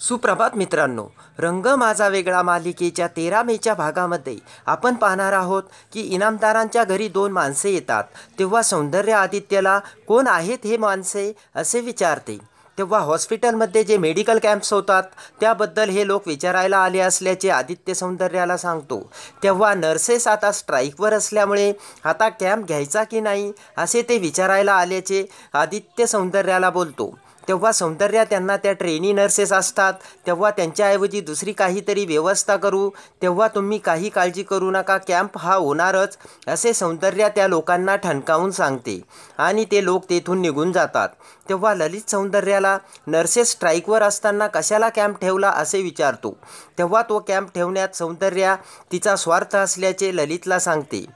सुप्रभात मित्रांनो रंग माझा वेगळा मालिकेच्या तेरा मेच्या भागामध्ये आपण पाहणार आहोत की इनामदारांच्या घरी दोन माणसे येतात. तेव्हा सौंदर्य आदित्यला कोण आहेत हे माणसे असे विचारते. तेव्हा हॉस्पिटलमध्ये जे मेडिकल कॅम्प्स होतात त्याबद्दल हे लोक विचारायला आले असल्याचे आदित्य सौंदर्याला सांगतो. तेव्हा नर्सेस आता स्ट्राईकवर असल्यामुळे आता कॅम्प घ्यायचा की नाही असे ते विचारायला आल्याचे आदित्य सौंदर्याला बोलतो. तेव्हा सौंदर्या त्यांना त्या ट्रेनी नर्सेस असतात. तेव्हा त्यांच्याऐवजी दुसरी काहीतरी व्यवस्था करू. तेव्हा तुम्ही काही काळजी करू नका. कॅम्प हा होणारच असे सौंदर्या त्या लोकांना ठणकावून सांगते. आणि ते लोक तेथून निघून जातात. तेव्हा ललित सौंदर्याला नर्सेस स्ट्राईकवर असताना कशाला कॅम्प ठेवला? असे विचारतो. तेव्हा तो कॅम्प ठेवण्यात सौंदर्या तिचा स्वार्थ असल्याचे ललितला सांगते.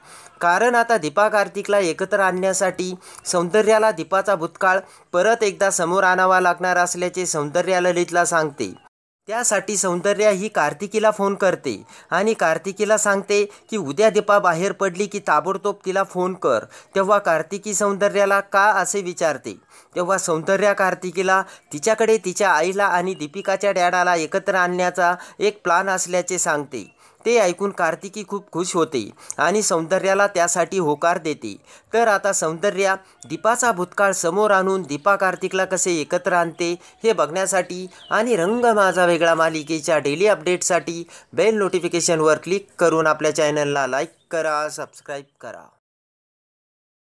कारण आता दीपा कार्तिकला एकत्र आणण्यासाठी सौंदर्याला दीपाचा भूतकाळ परत एकदा समोर आणावा लागणार असल्याचे सौंदर्या ललितला सांगते. त्यासाठी सौंदर्या ही कार्तिकीला फोन करते आणि कार्तिकीला सांगते की उद्या दीपा बाहेर पडली की ताबडतोब तिला फोन कर. तेव्हा कार्तिकी सौंदर्याला का असे विचारते? तेव्हा सौंदर्या कार्तिकीला तिच्याकडे तिच्या आईला आणि दीपिकाच्या डॅडाला एकत्र आणण्याचा एक प्लान असल्याचे सांगते. ते ऐकून कार्तिकी खूप खुश होते आणि सौंदर्याला त्यासाठी होकार देते. तर आता सौंदर्या दीपाचा भूतकाळ समोर आणून दीपा कार्तिकला कसे एकत्र आणते हे बघण्यासाठी आणि रंग माझा वेगळा मालिकेच्या डेली अपडेटसाठी बेल नोटिफिकेशनवर क्लिक करून आपल्या चॅनलला लाईक करा सबस्क्राईब करा.